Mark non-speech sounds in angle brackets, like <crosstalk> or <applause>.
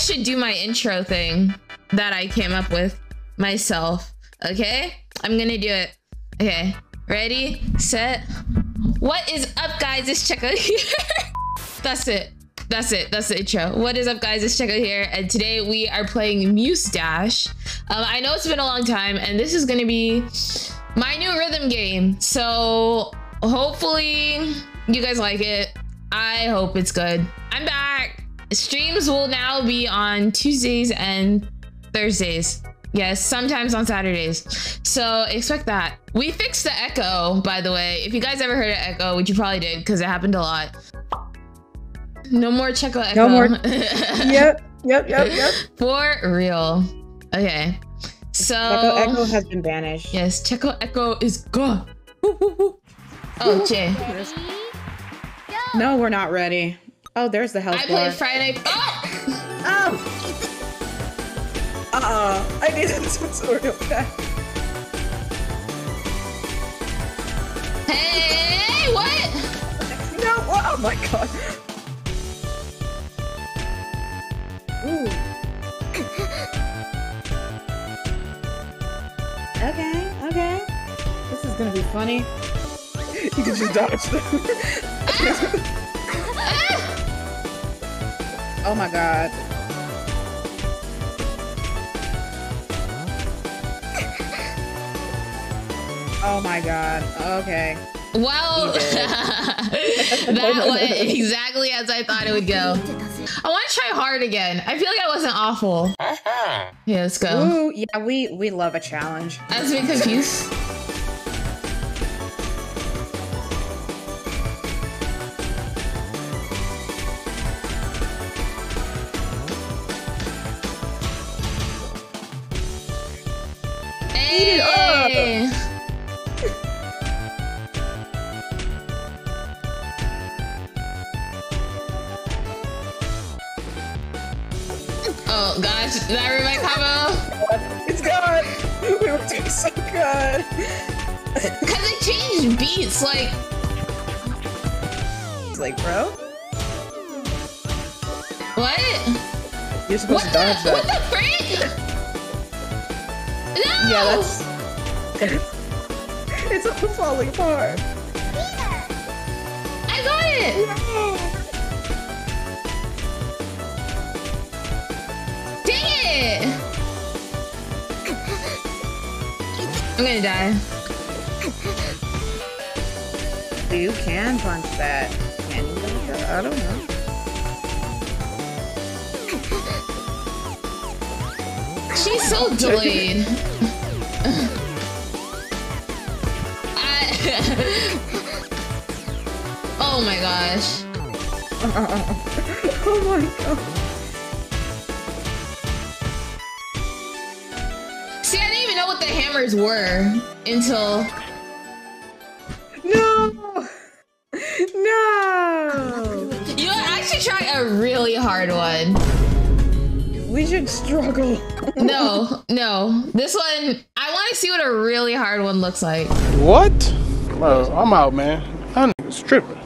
should do my intro thing that I came up with myself. Okay? I'm gonna do it. Okay. Ready, set. What is up, guys? It's Cheko <laughs> here. That's it. That's it. That's the intro. What is up, guys? It's Cheko here, and today we are playing Muse Dash. Um, I know it's been a long time, and this is gonna be my new rhythm game. So hopefully you guys like it. I hope it's good. I'm back. Streams will now be on Tuesdays and Thursdays. Yes, sometimes on Saturdays. So expect that. We fixed the echo, by the way. If you guys ever heard of echo, which you probably did because it happened a lot. No more Cheko echo. No more. <laughs> yep, yep, yep, yep. For real. Okay. So Cheko Echo has been banished. Yes, Cheko Echo is gone. Oh, Jay. No, we're not ready. Oh, there's the health I bar. played Friday. Oh! Oh! Uh-uh. I needed some sort of back. Hey, what? No! Oh my god. Ooh. okay, okay. This is gonna be funny. You can just dodge them. Ah! Oh my god. Oh my god. Okay. Well, <laughs> that went exactly as I thought it would go. I want to try hard again. I feel like I wasn't awful. Uh-huh. Yeah, let's go. Ooh, yeah, we we love a challenge. I was being confused. Eat it up. <laughs> Oh gosh, did I ruin my combo? It's gone. We were doing so good. Cause it changed beats, like It's like, bro, what? you're supposed What to the dodge what the frick? Yeah, <gasps> that's. <laughs> it's all falling apart. I got it! Dang it! I'm gonna die. You can punch that. Can you punch that? I don't know. She's so <laughs> delayed. <laughs> oh my gosh. <laughs> oh my god. See, I didn't even know what the hammers were until No! <laughs> No! you know. I should try a really hard one. We should struggle. No, no. This one, I want to see what a really hard one looks like. What? I'm out, man. That nigga's tripping.